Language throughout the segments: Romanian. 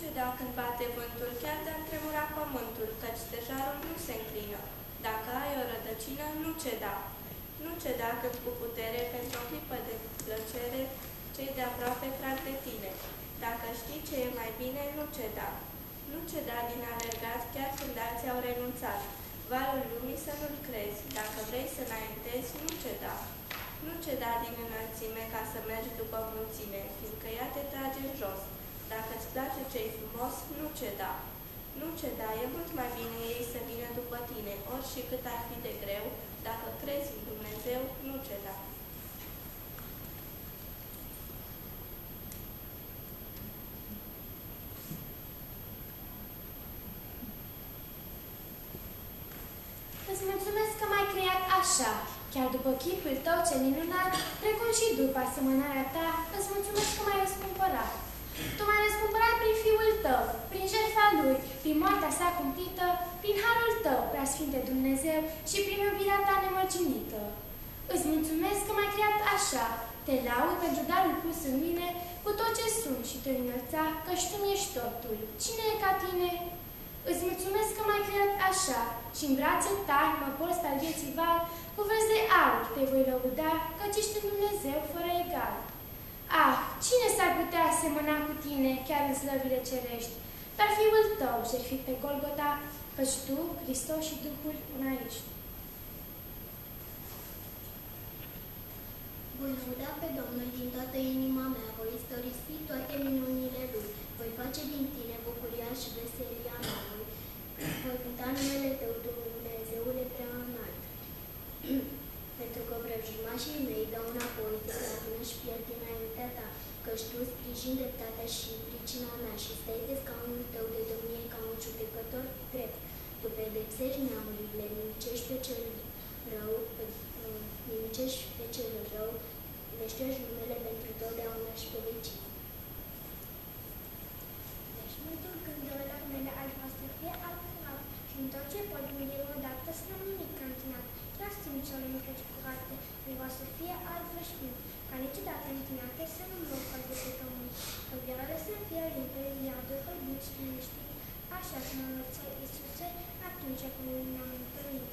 ceda când bate vântul, chiar de-ar tremura pământul, căci stejarul nu se înclină. Dacă ai o rădăcină, nu ceda. Nu ceda când cu putere, pentru o clipă de plăcere, cei de aproape trag de tine. Dacă știi ce e mai bine, nu ceda. Nu ceda din alergat, chiar când alții au renunțat. Valul lumii să nu-l crezi. Dacă vrei să înaintezi, nu ceda. Nu ceda din înălțime ca să mergi după mulțime, fiindcă ea te trage în jos. Dacă îți place ce-i frumos, nu ceda. Nu ceda, e mult mai bine ei să vină după tine, ori și cât ar fi de greu, dacă crezi în Dumnezeu, nu ceda. Îți mulțumesc că m-ai creat așa, chiar după chipul tău ce minunat, precum și după asemănarea ta, îți mulțumesc că m-ai răscumpărat. Tu m-ai răscumpărat prin Fiul tău, prin jertfa Lui, prin moartea sa cumplită, prin harul tău, preasfinte Dumnezeu, și prin iubirea ta nemărginită. Îți mulțumesc că m-ai creat așa, te laud pentru darul pus în mine, cu tot ce sunt și te înălța, căci tu mi-ești totul. Cine e ca tine? Îți mulțumesc că m-ai creat așa și în brațe tari mă poți al vieții val, cu vezi de aur te voi lăuda, căci ești un Dumnezeu fără egal. Ah, cine s-ar putea asemăna cu tine chiar în slăvile cerești? Dar fiul tău jertfit pe Golgota, căci tu, Hristos și Duhul una ești. Voi lăuda pe Domnul din toată inima mea, voi istorisi toate minunile Lui, voi face din tine bucuria și veselia mea, voi, voi cânta numele Tău, Dumnezeule prea înalt. Pentru că vrăjmașii mei dau înapoi, te clatină și pierd înaintea Ta, căci Tu sprijin dreptatea și pricina mea și stai pe scaunul Tău de domnie ca un judecător drept. Tu pedepsești neamurile, nimicești pe cel rău, pe, nimicești pe cel rău, veștești numele pentru totdeauna și pe vecii. Veșmântul gândurilor mele aș vrea să fie altcurat și în tot ce pot gândi odată să n-am nimic cantinat. Chiar simt solemn căci curate, vreau să fie alt veșmânt, ca niciodată întinate să nu mă fac de pe pământ. Călierele să fie limpede, iar Duhul bun și liniștit, așa cum mă învățai Iisuse atunci când ne-am întâlnit.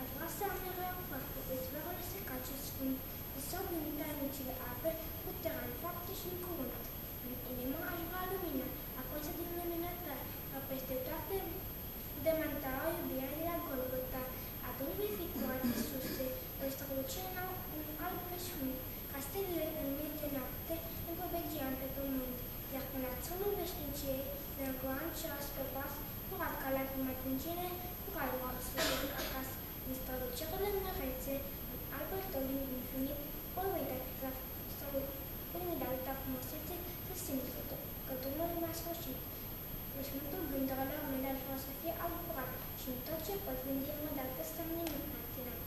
Aș vrea să am mereu fac cu izvorul secat și sfânt, să sau din tanicile ape, puterea în fapte și în cuvânt. În inimă aș vrea lumină, apoi să din lumina ta, ca peste toate demanta iubirea de la Golgota. Atunci vei fi curat, Iisuse, îl străluce în al- în alb veșmânt, ca stelele în miez de noapte, împovăgeam pe pământ. Iar până la țărmul veșniciei, Nergoan și a scăpas, curat ca lacrima din gene, curat doar sfârșit acasă. În strălucerile mărețe, în albul tău din infinit, ori voi da la sau ori mi dau ta frumusețe, să simt că, tu- că Domnul m-a sfârșit. Veșmântul gândurilor mele aș vrea să fie al curat și în tot ce pot gândi mă dată să-mi nimic cantinat.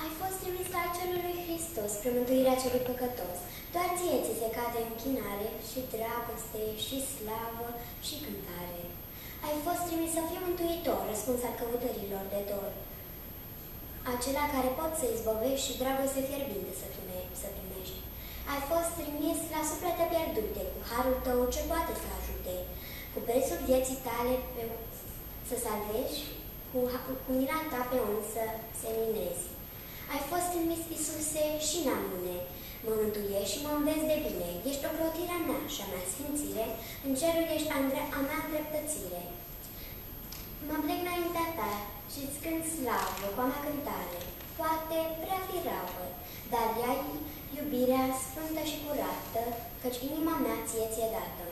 Ai fost trimis ca celul lui Hristos, spre mântuirea celui păcătos. Doar ție ți se cade închinare și dragoste și slavă și cântare. Ai fost trimis să fii mântuitor, răspuns al căutărilor de dor. Acela care pot să izbovești și dragoste fierbinte să, prime- să primești. Ai fost trimis la suflete pierdute, cu harul tău ce poate să ajute, cu prețul vieții tale pe, să salvezi, cu, ha- cu mila ta pe om să seminezi. Ai fost trimis, Iisuse, și în amune, Mă mântuiești și mă înveți de bine, ești ocrotirea mea și a mea sfințire, în cerul ești a, îndre- a mea îndreptățire. Mă plec înaintea ta și-ți cânt slavă cu a mea cântare, poate prea fi ravă, dar ea iubirea sfântă și curată, căci inima mea ție ție dată.